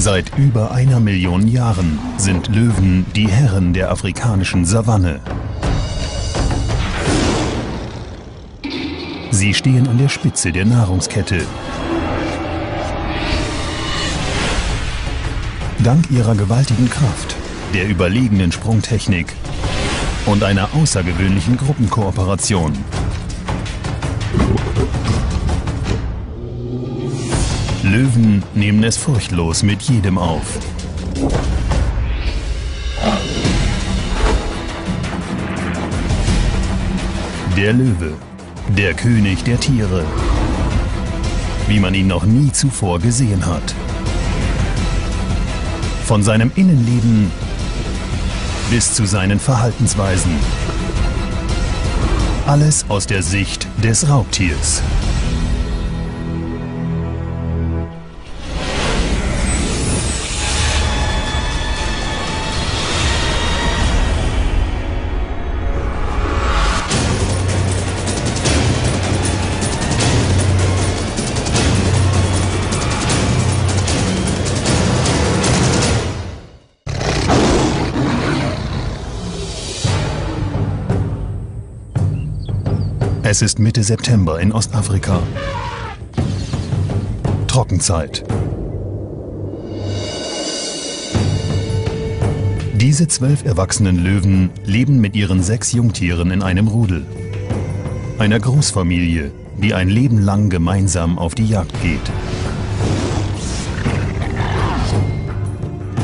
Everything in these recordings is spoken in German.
Seit über einer Million Jahren sind Löwen die Herren der afrikanischen Savanne. Sie stehen an der Spitze der Nahrungskette. Dank ihrer gewaltigen Kraft, der überlegenen Sprungtechnik und einer außergewöhnlichen Gruppenkooperation Löwen nehmen es furchtlos mit jedem auf. Der Löwe, der König der Tiere, wie man ihn noch nie zuvor gesehen hat. Von seinem Innenleben bis zu seinen Verhaltensweisen. Alles aus der Sicht des Raubtiers. Es ist Mitte September in Ostafrika. Trockenzeit. Diese zwölf erwachsenen Löwen leben mit ihren sechs Jungtieren in einem Rudel. Einer Großfamilie, die ein Leben lang gemeinsam auf die Jagd geht.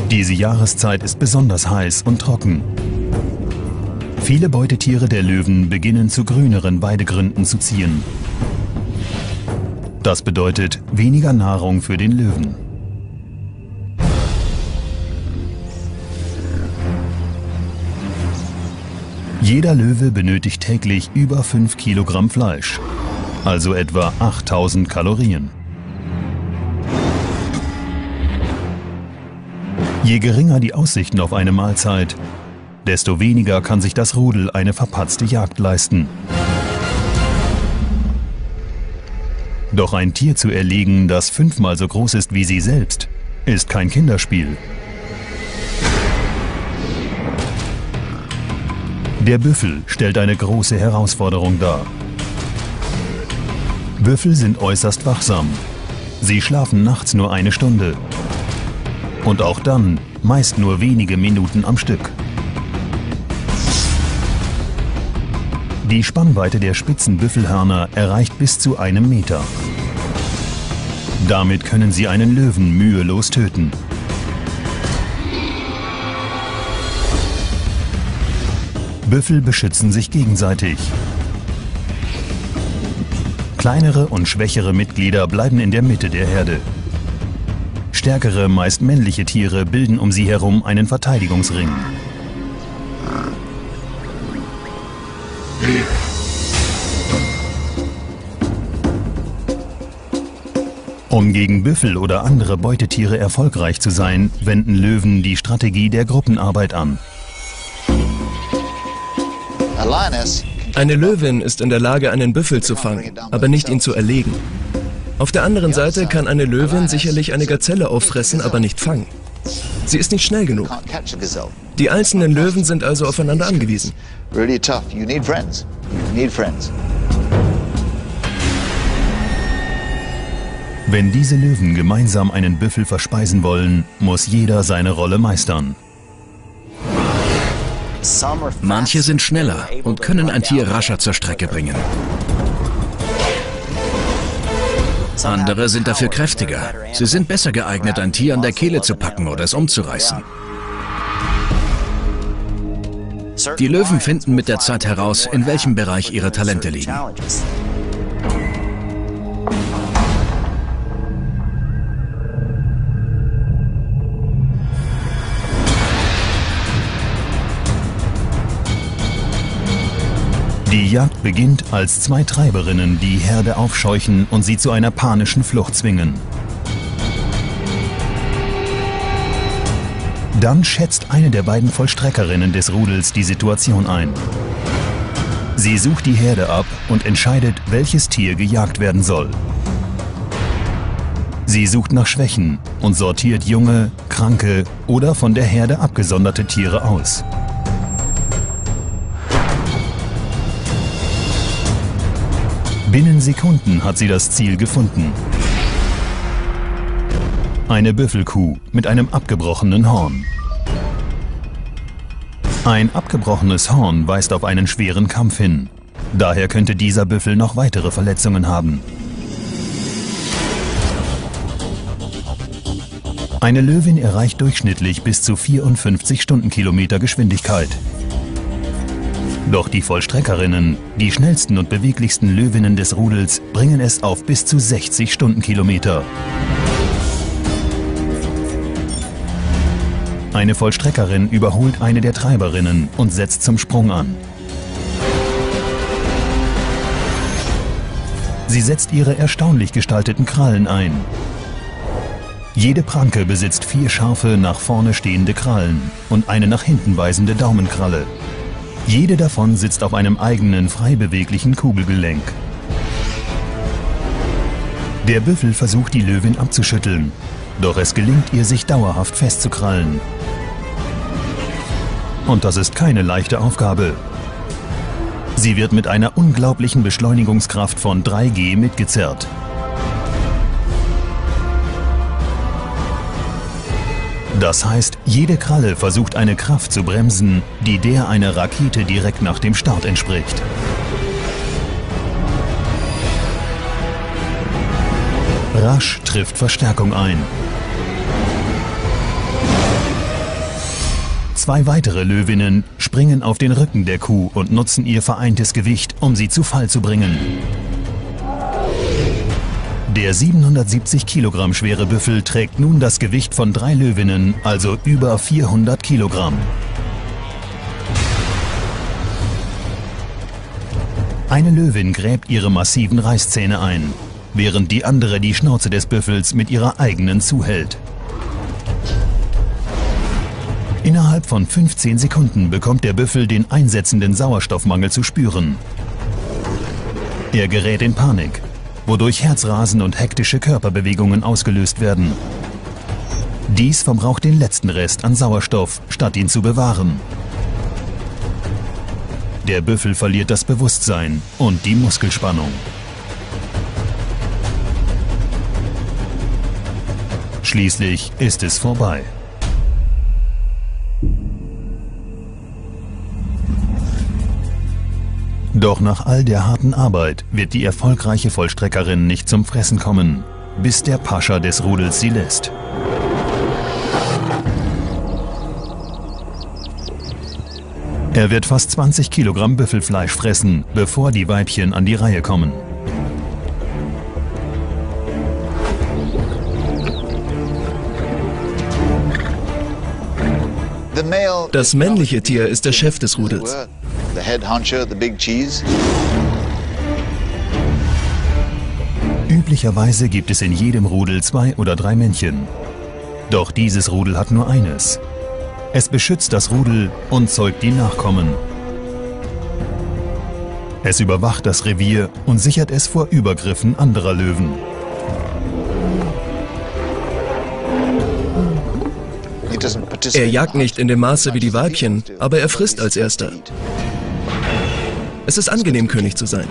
Diese Jahreszeit ist besonders heiß und trocken. Viele Beutetiere der Löwen beginnen zu grüneren Weidegründen zu ziehen. Das bedeutet weniger Nahrung für den Löwen. Jeder Löwe benötigt täglich über 5 Kilogramm Fleisch, also etwa 8000 Kalorien. Je geringer die Aussichten auf eine Mahlzeit, desto weniger kann sich das Rudel eine verpatzte Jagd leisten. Doch ein Tier zu erlegen, das fünfmal so groß ist wie sie selbst, ist kein Kinderspiel. Der Büffel stellt eine große Herausforderung dar. Büffel sind äußerst wachsam. Sie schlafen nachts nur eine Stunde. Und auch dann meist nur wenige Minuten am Stück. Die Spannweite der spitzen Büffelhörner erreicht bis zu einem Meter. Damit können sie einen Löwen mühelos töten. Büffel beschützen sich gegenseitig. Kleinere und schwächere Mitglieder bleiben in der Mitte der Herde. Stärkere, meist männliche Tiere bilden um sie herum einen Verteidigungsring. Um gegen Büffel oder andere Beutetiere erfolgreich zu sein, wenden Löwen die Strategie der Gruppenarbeit an. Eine Löwin ist in der Lage, einen Büffel zu fangen, aber nicht ihn zu erlegen. Auf der anderen Seite kann eine Löwin sicherlich eine Gazelle auffressen, aber nicht fangen. Sie ist nicht schnell genug. Die einzelnen Löwen sind also aufeinander angewiesen. Wenn diese Löwen gemeinsam einen Büffel verspeisen wollen, muss jeder seine Rolle meistern. Manche sind schneller und können ein Tier rascher zur Strecke bringen. Andere sind dafür kräftiger. Sie sind besser geeignet, ein Tier an der Kehle zu packen oder es umzureißen. Die Löwen finden mit der Zeit heraus, in welchem Bereich ihre Talente liegen. Die Jagd beginnt, als zwei Treiberinnen die Herde aufscheuchen und sie zu einer panischen Flucht zwingen. Dann schätzt eine der beiden Vollstreckerinnen des Rudels die Situation ein. Sie sucht die Herde ab und entscheidet, welches Tier gejagt werden soll. Sie sucht nach Schwächen und sortiert junge, kranke oder von der Herde abgesonderte Tiere aus. Binnen Sekunden hat sie das Ziel gefunden. Eine Büffelkuh mit einem abgebrochenen Horn. Ein abgebrochenes Horn weist auf einen schweren Kampf hin. Daher könnte dieser Büffel noch weitere Verletzungen haben. Eine Löwin erreicht durchschnittlich bis zu 54 Stundenkilometer Geschwindigkeit. Doch die Vollstreckerinnen, die schnellsten und beweglichsten Löwinnen des Rudels, bringen es auf bis zu 60 Stundenkilometer. Eine Vollstreckerin überholt eine der Treiberinnen und setzt zum Sprung an. Sie setzt ihre erstaunlich gestalteten Krallen ein. Jede Pranke besitzt vier scharfe, nach vorne stehende Krallen und eine nach hinten weisende Daumenkralle. Jede davon sitzt auf einem eigenen, frei beweglichen Kugelgelenk. Der Büffel versucht, die Löwin abzuschütteln, doch es gelingt ihr, sich dauerhaft festzukrallen. Und das ist keine leichte Aufgabe. Sie wird mit einer unglaublichen Beschleunigungskraft von 3G mitgezerrt. Das heißt, jede Kralle versucht eine Kraft zu bremsen, die der einer Rakete direkt nach dem Start entspricht. Rasch trifft Verstärkung ein. Zwei weitere Löwinnen springen auf den Rücken der Kuh und nutzen ihr vereintes Gewicht, um sie zu Fall zu bringen. Der 770 Kilogramm schwere Büffel trägt nun das Gewicht von drei Löwinnen, also über 400 Kilogramm. Eine Löwin gräbt ihre massiven Reißzähne ein, während die andere die Schnauze des Büffels mit ihrer eigenen zuhält. Innerhalb von 15 Sekunden bekommt der Büffel den einsetzenden Sauerstoffmangel zu spüren. Er gerät in Panik wodurch Herzrasen und hektische Körperbewegungen ausgelöst werden. Dies verbraucht den letzten Rest an Sauerstoff, statt ihn zu bewahren. Der Büffel verliert das Bewusstsein und die Muskelspannung. Schließlich ist es vorbei. Doch nach all der harten Arbeit wird die erfolgreiche Vollstreckerin nicht zum Fressen kommen, bis der Pascha des Rudels sie lässt. Er wird fast 20 Kilogramm Büffelfleisch fressen, bevor die Weibchen an die Reihe kommen. Das männliche Tier ist der Chef des Rudels the head honcho, the big cheese. Üblicherweise gibt es in jedem Rudel zwei oder drei Männchen. Doch dieses Rudel hat nur eines. Es beschützt das Rudel und zeugt die Nachkommen. Es überwacht das Revier und sichert es vor Übergriffen anderer Löwen. Er jagt nicht in dem Maße wie die Weibchen, aber er frisst als erster. Es ist angenehm, König zu sein.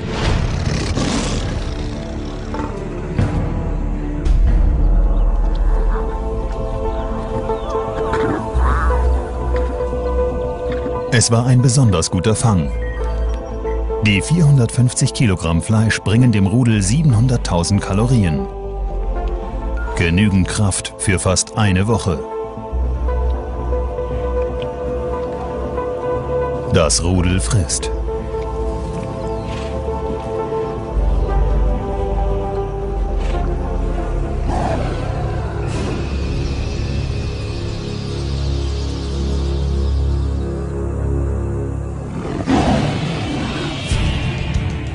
Es war ein besonders guter Fang. Die 450 Kilogramm Fleisch bringen dem Rudel 700.000 Kalorien. Genügend Kraft für fast eine Woche. Das Rudel frisst.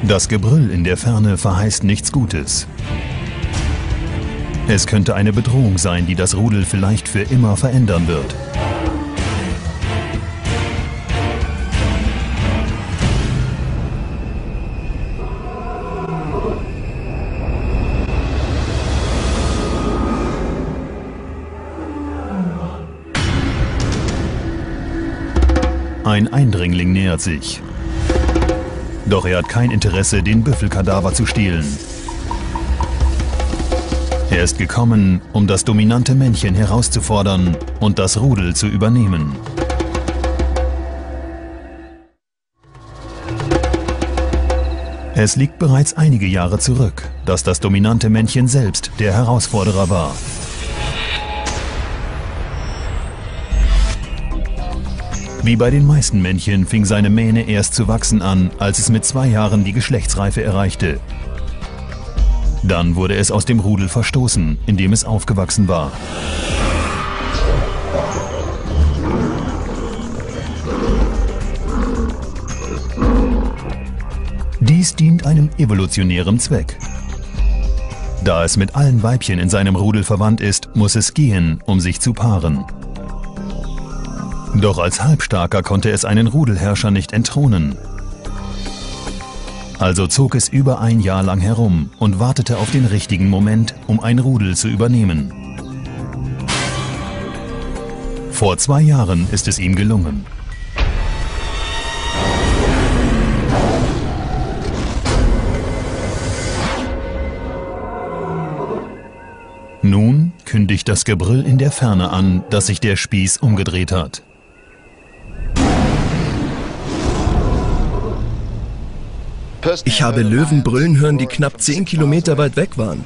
Das Gebrüll in der Ferne verheißt nichts Gutes. Es könnte eine Bedrohung sein, die das Rudel vielleicht für immer verändern wird. Ein Eindringling nähert sich. Doch er hat kein Interesse, den Büffelkadaver zu stehlen. Er ist gekommen, um das dominante Männchen herauszufordern und das Rudel zu übernehmen. Es liegt bereits einige Jahre zurück, dass das dominante Männchen selbst der Herausforderer war. Wie bei den meisten Männchen fing seine Mähne erst zu wachsen an, als es mit zwei Jahren die Geschlechtsreife erreichte. Dann wurde es aus dem Rudel verstoßen, in dem es aufgewachsen war. Dies dient einem evolutionären Zweck. Da es mit allen Weibchen in seinem Rudel verwandt ist, muss es gehen, um sich zu paaren. Doch als Halbstarker konnte es einen Rudelherrscher nicht entthronen. Also zog es über ein Jahr lang herum und wartete auf den richtigen Moment, um ein Rudel zu übernehmen. Vor zwei Jahren ist es ihm gelungen. Nun kündigt das Gebrüll in der Ferne an, dass sich der Spieß umgedreht hat. Ich habe Löwen brüllen hören, die knapp 10 Kilometer weit weg waren.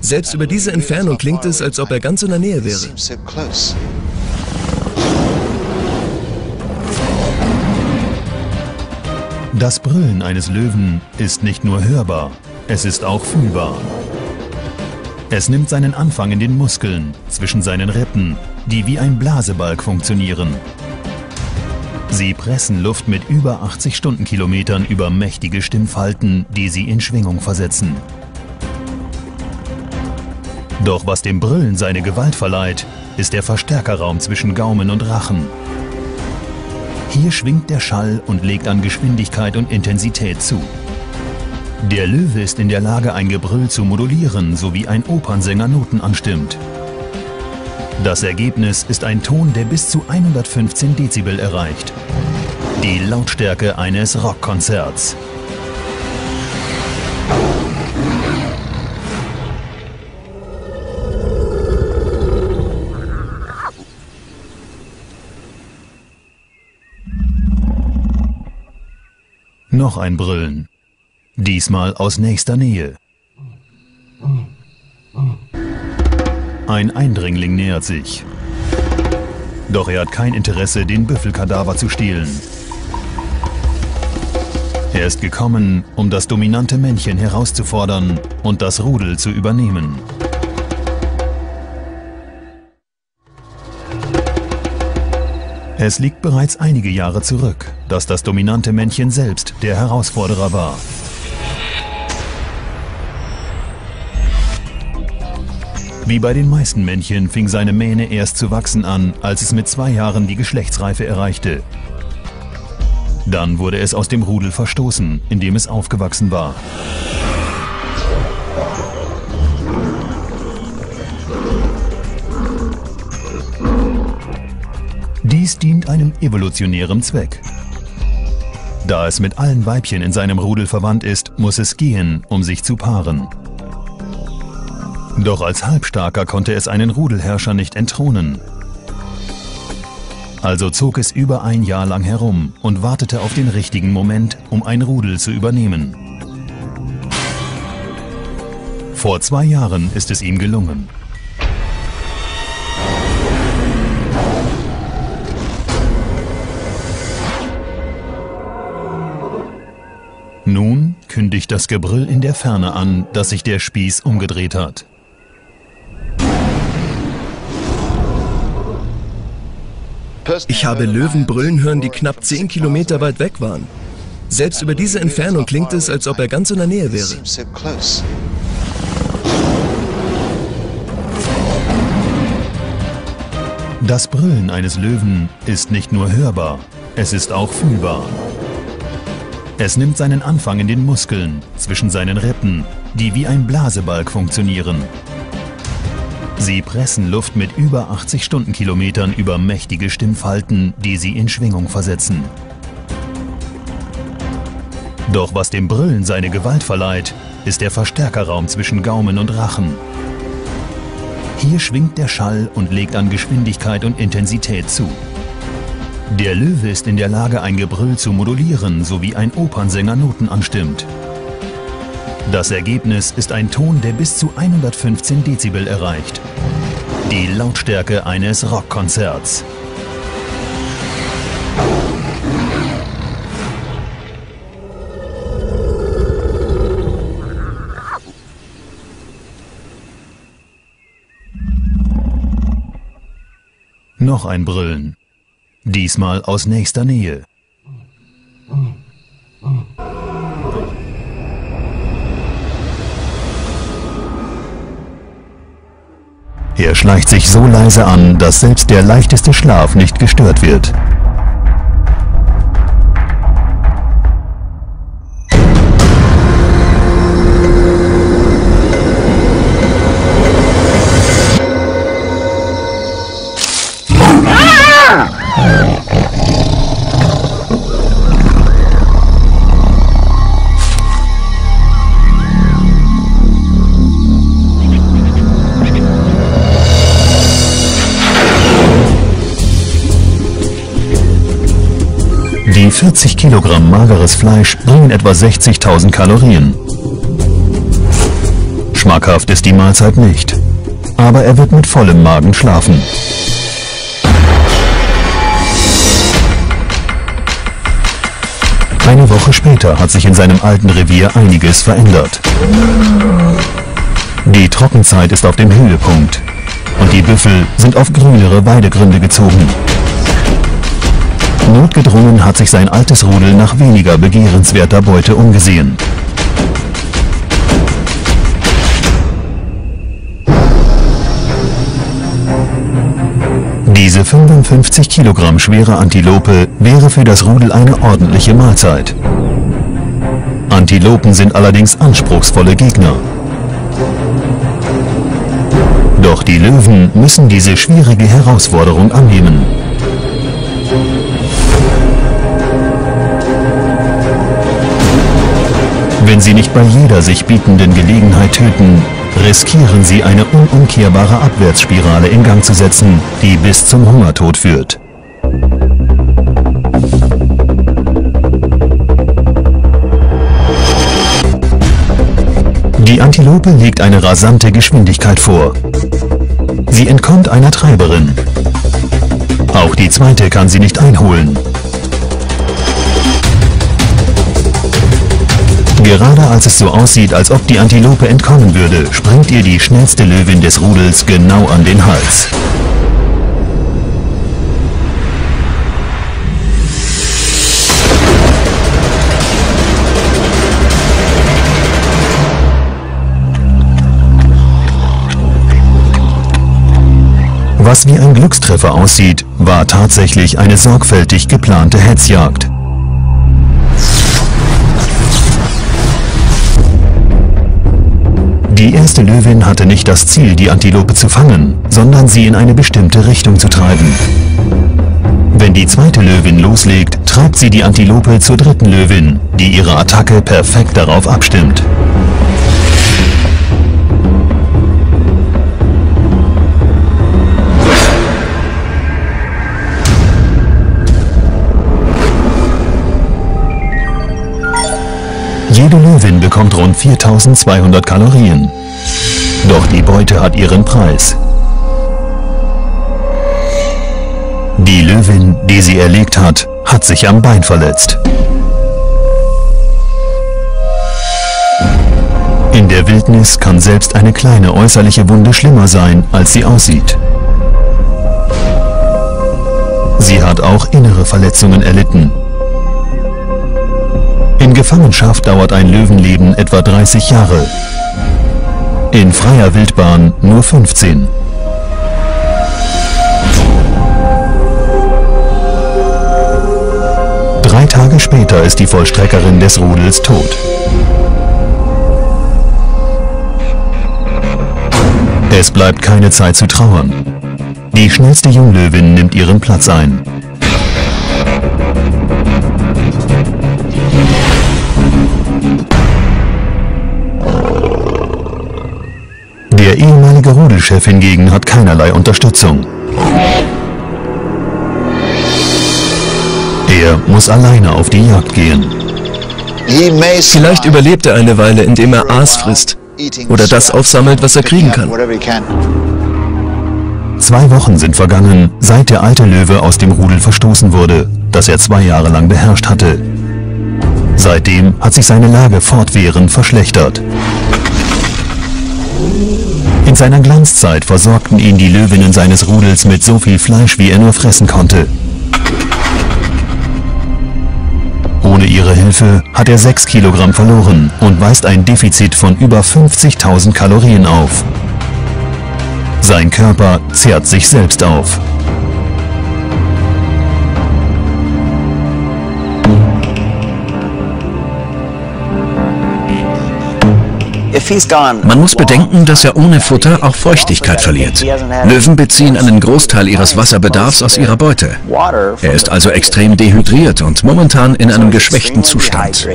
Selbst über diese Entfernung klingt es, als ob er ganz in der Nähe wäre. Das Brüllen eines Löwen ist nicht nur hörbar, es ist auch fühlbar. Es nimmt seinen Anfang in den Muskeln zwischen seinen Rippen, die wie ein Blasebalg funktionieren. Sie pressen Luft mit über 80 Stundenkilometern über mächtige Stimmfalten, die sie in Schwingung versetzen. Doch was dem Brüllen seine Gewalt verleiht, ist der Verstärkerraum zwischen Gaumen und Rachen. Hier schwingt der Schall und legt an Geschwindigkeit und Intensität zu. Der Löwe ist in der Lage, ein Gebrüll zu modulieren, so wie ein Opernsänger Noten anstimmt. Das Ergebnis ist ein Ton, der bis zu 115 Dezibel erreicht. Die Lautstärke eines Rockkonzerts. Noch ein Brüllen. Diesmal aus nächster Nähe. Ein Eindringling nähert sich. Doch er hat kein Interesse, den Büffelkadaver zu stehlen. Er ist gekommen, um das dominante Männchen herauszufordern und das Rudel zu übernehmen. Es liegt bereits einige Jahre zurück, dass das dominante Männchen selbst der Herausforderer war. Wie bei den meisten Männchen fing seine Mähne erst zu wachsen an, als es mit zwei Jahren die Geschlechtsreife erreichte. Dann wurde es aus dem Rudel verstoßen, in dem es aufgewachsen war. Dies dient einem evolutionären Zweck. Da es mit allen Weibchen in seinem Rudel verwandt ist, muss es gehen, um sich zu paaren. Doch als Halbstarker konnte es einen Rudelherrscher nicht entthronen. Also zog es über ein Jahr lang herum und wartete auf den richtigen Moment, um ein Rudel zu übernehmen. Vor zwei Jahren ist es ihm gelungen. Nun kündigt das Gebrüll in der Ferne an, dass sich der Spieß umgedreht hat. Ich habe Löwen brüllen hören, die knapp 10 Kilometer weit weg waren. Selbst über diese Entfernung klingt es, als ob er ganz in der Nähe wäre. Das Brüllen eines Löwen ist nicht nur hörbar, es ist auch fühlbar. Es nimmt seinen Anfang in den Muskeln zwischen seinen Rippen, die wie ein Blasebalg funktionieren. Sie pressen Luft mit über 80 Stundenkilometern über mächtige Stimmfalten, die sie in Schwingung versetzen. Doch was dem Brüllen seine Gewalt verleiht, ist der Verstärkerraum zwischen Gaumen und Rachen. Hier schwingt der Schall und legt an Geschwindigkeit und Intensität zu. Der Löwe ist in der Lage, ein Gebrüll zu modulieren, so wie ein Opernsänger Noten anstimmt. Das Ergebnis ist ein Ton, der bis zu 115 Dezibel erreicht. Die Lautstärke eines Rockkonzerts. Noch ein Brüllen. Diesmal aus nächster Nähe. Er schleicht sich so leise an, dass selbst der leichteste Schlaf nicht gestört wird. Die 40 Kilogramm mageres Fleisch bringen etwa 60.000 Kalorien. Schmackhaft ist die Mahlzeit nicht, aber er wird mit vollem Magen schlafen. Eine Woche später hat sich in seinem alten Revier einiges verändert. Die Trockenzeit ist auf dem Höhepunkt und die Büffel sind auf grünere Weidegründe gezogen. Notgedrungen hat sich sein altes Rudel nach weniger begehrenswerter Beute umgesehen. Diese 55 Kilogramm schwere Antilope wäre für das Rudel eine ordentliche Mahlzeit. Antilopen sind allerdings anspruchsvolle Gegner. Doch die Löwen müssen diese schwierige Herausforderung annehmen. Wenn sie nicht bei jeder sich bietenden Gelegenheit töten, riskieren sie eine unumkehrbare Abwärtsspirale in Gang zu setzen, die bis zum Hungertod führt. Die Antilope legt eine rasante Geschwindigkeit vor. Sie entkommt einer Treiberin. Auch die zweite kann sie nicht einholen. Gerade als es so aussieht, als ob die Antilope entkommen würde, springt ihr die schnellste Löwin des Rudels genau an den Hals. Was wie ein Glückstreffer aussieht, war tatsächlich eine sorgfältig geplante Hetzjagd. Die erste Löwin hatte nicht das Ziel, die Antilope zu fangen, sondern sie in eine bestimmte Richtung zu treiben. Wenn die zweite Löwin loslegt, treibt sie die Antilope zur dritten Löwin, die ihre Attacke perfekt darauf abstimmt. Jede Löwin bekommt rund 4200 Kalorien. Doch die Beute hat ihren Preis. Die Löwin, die sie erlegt hat, hat sich am Bein verletzt. In der Wildnis kann selbst eine kleine äußerliche Wunde schlimmer sein, als sie aussieht. Sie hat auch innere Verletzungen erlitten Gefangenschaft dauert ein Löwenleben etwa 30 Jahre. In freier Wildbahn nur 15. Drei Tage später ist die Vollstreckerin des Rudels tot. Es bleibt keine Zeit zu trauern. Die schnellste Junglöwin nimmt ihren Platz ein. Ehemalige Rudelchef hingegen hat keinerlei Unterstützung. Er muss alleine auf die Jagd gehen. Vielleicht überlebt er eine Weile, indem er Aas frisst oder das aufsammelt, was er kriegen kann. Zwei Wochen sind vergangen, seit der alte Löwe aus dem Rudel verstoßen wurde, das er zwei Jahre lang beherrscht hatte. Seitdem hat sich seine Lage fortwährend verschlechtert. In seiner Glanzzeit versorgten ihn die Löwinnen seines Rudels mit so viel Fleisch, wie er nur fressen konnte. Ohne ihre Hilfe hat er 6 Kilogramm verloren und weist ein Defizit von über 50.000 Kalorien auf. Sein Körper zehrt sich selbst auf. Man muss bedenken, dass er ohne Futter auch Feuchtigkeit verliert. Löwen beziehen einen Großteil ihres Wasserbedarfs aus ihrer Beute. Er ist also extrem dehydriert und momentan in einem geschwächten Zustand.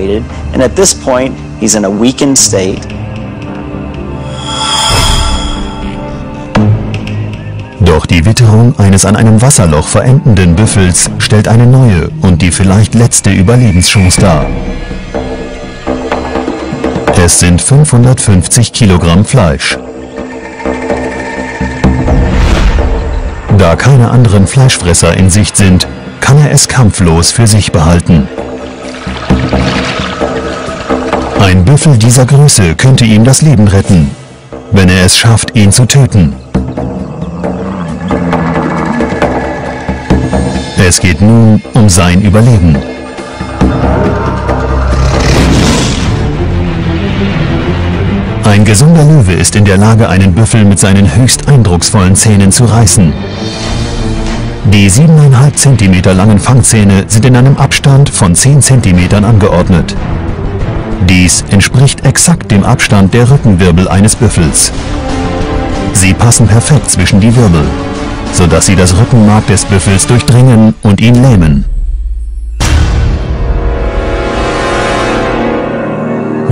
Doch die Witterung eines an einem Wasserloch verendenden Büffels stellt eine neue und die vielleicht letzte Überlebenschance dar. Es sind 550 Kilogramm Fleisch. Da keine anderen Fleischfresser in Sicht sind, kann er es kampflos für sich behalten. Ein Büffel dieser Größe könnte ihm das Leben retten, wenn er es schafft, ihn zu töten. Es geht nun um sein Überleben. Ein gesunder Löwe ist in der Lage, einen Büffel mit seinen höchst eindrucksvollen Zähnen zu reißen. Die 7,5 cm langen Fangzähne sind in einem Abstand von 10 cm angeordnet. Dies entspricht exakt dem Abstand der Rückenwirbel eines Büffels. Sie passen perfekt zwischen die Wirbel, sodass sie das Rückenmark des Büffels durchdringen und ihn lähmen.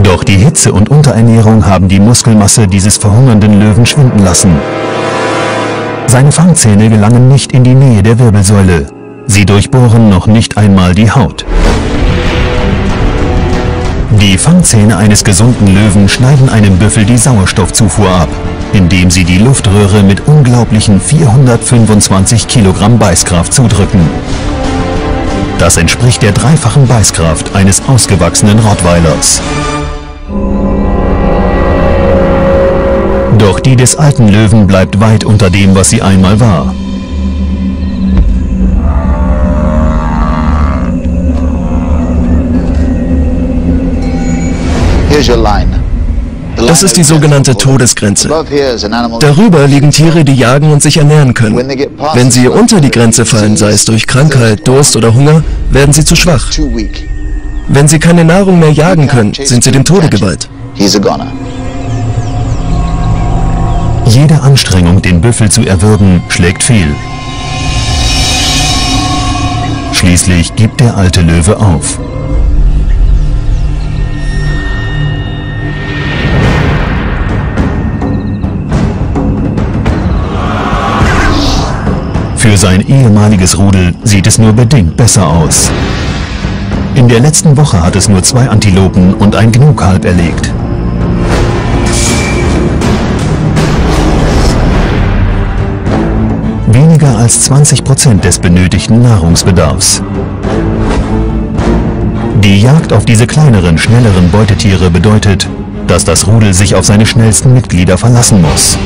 Doch die Hitze und Unterernährung haben die Muskelmasse dieses verhungernden Löwen schwinden lassen. Seine Fangzähne gelangen nicht in die Nähe der Wirbelsäule. Sie durchbohren noch nicht einmal die Haut. Die Fangzähne eines gesunden Löwen schneiden einem Büffel die Sauerstoffzufuhr ab, indem sie die Luftröhre mit unglaublichen 425 Kilogramm Beißkraft zudrücken. Das entspricht der dreifachen Beißkraft eines ausgewachsenen Rottweilers. Doch die des alten Löwen bleibt weit unter dem, was sie einmal war. Das ist die sogenannte Todesgrenze. Darüber liegen Tiere, die jagen und sich ernähren können. Wenn sie unter die Grenze fallen, sei es durch Krankheit, Durst oder Hunger, werden sie zu schwach. Wenn sie keine Nahrung mehr jagen können, sind sie dem Tode geweiht. Jede Anstrengung, den Büffel zu erwürgen, schlägt fehl. Schließlich gibt der alte Löwe auf. Für sein ehemaliges Rudel sieht es nur bedingt besser aus. In der letzten Woche hat es nur zwei Antilopen und ein Gnugkalb erlegt. Als 20 Prozent des benötigten Nahrungsbedarfs. Die Jagd auf diese kleineren, schnelleren Beutetiere bedeutet, dass das Rudel sich auf seine schnellsten Mitglieder verlassen muss.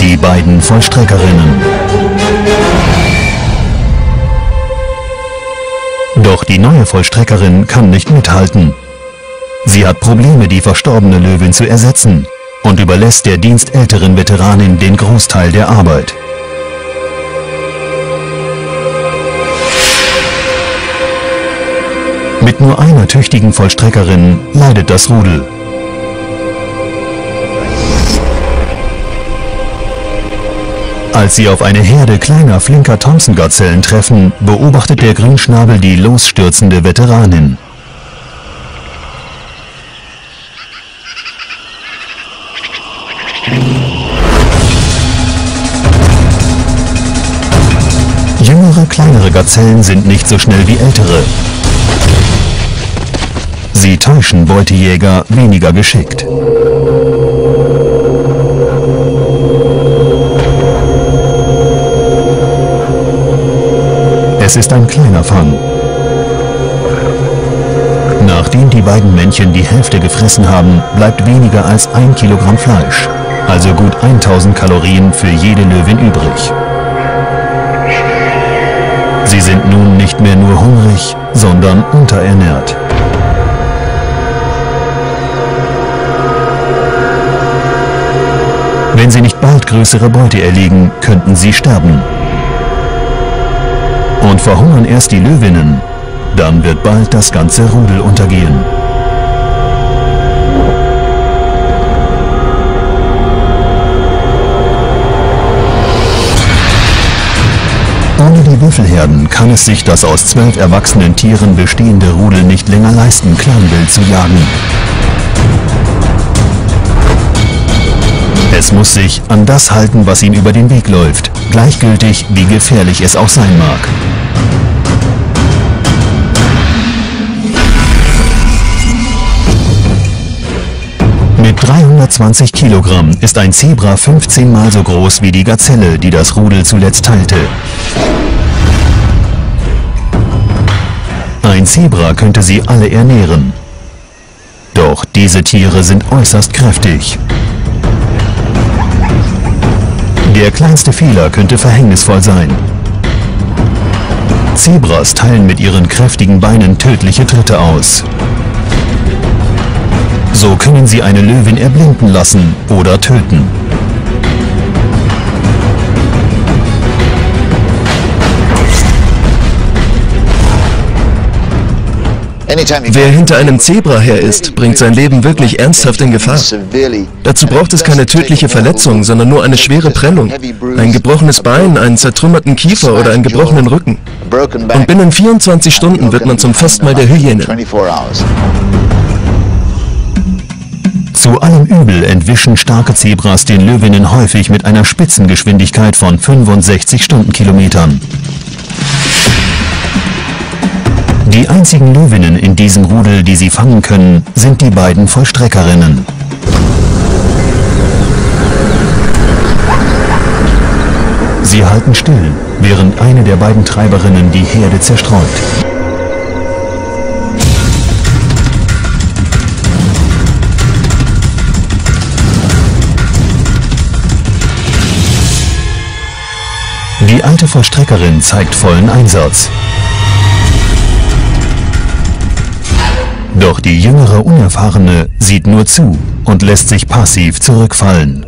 Die beiden Vollstreckerinnen. Doch die neue Vollstreckerin kann nicht mithalten. Sie hat Probleme, die verstorbene Löwin zu ersetzen und überlässt der dienstälteren Veteranin den Großteil der Arbeit. Mit nur einer tüchtigen Vollstreckerin leidet das Rudel. Als sie auf eine Herde kleiner flinker Thompson-Gazellen treffen, beobachtet der Grünschnabel die losstürzende Veteranin. Jüngere, kleinere Gazellen sind nicht so schnell wie ältere. Sie täuschen Beutejäger weniger geschickt. Es ist ein kleiner Fang. Nachdem die beiden Männchen die Hälfte gefressen haben, bleibt weniger als ein Kilogramm Fleisch, also gut 1000 Kalorien für jede Löwin übrig. Sie sind nun nicht mehr nur hungrig, sondern unterernährt. Wenn sie nicht bald größere Beute erlegen, könnten sie sterben. Und verhungern erst die Löwinnen, dann wird bald das ganze Rudel untergehen. Ohne die Büffelherden kann es sich das aus zwölf erwachsenen Tieren bestehende Rudel nicht länger leisten, Clanwild zu jagen. Es muss sich an das halten, was ihm über den Weg läuft, gleichgültig wie gefährlich es auch sein mag. Mit 320 Kilogramm ist ein Zebra 15 mal so groß wie die Gazelle, die das Rudel zuletzt teilte. Ein Zebra könnte sie alle ernähren. Doch diese Tiere sind äußerst kräftig. Der kleinste Fehler könnte verhängnisvoll sein. Zebras teilen mit ihren kräftigen Beinen tödliche Tritte aus. So können sie eine Löwin erblinden lassen oder töten. Wer hinter einem Zebra her ist, bringt sein Leben wirklich ernsthaft in Gefahr. Dazu braucht es keine tödliche Verletzung, sondern nur eine schwere Prellung, ein gebrochenes Bein, einen zertrümmerten Kiefer oder einen gebrochenen Rücken. Und binnen 24 Stunden wird man zum Fastmal der Hyäne. Zu allem Übel entwischen starke Zebras den Löwinnen häufig mit einer Spitzengeschwindigkeit von 65 Stundenkilometern. Die einzigen Löwinnen in diesem Rudel, die sie fangen können, sind die beiden Vollstreckerinnen. Sie halten still, während eine der beiden Treiberinnen die Herde zerstreut. Die alte Vollstreckerin zeigt vollen Einsatz. Doch die jüngere Unerfahrene sieht nur zu und lässt sich passiv zurückfallen.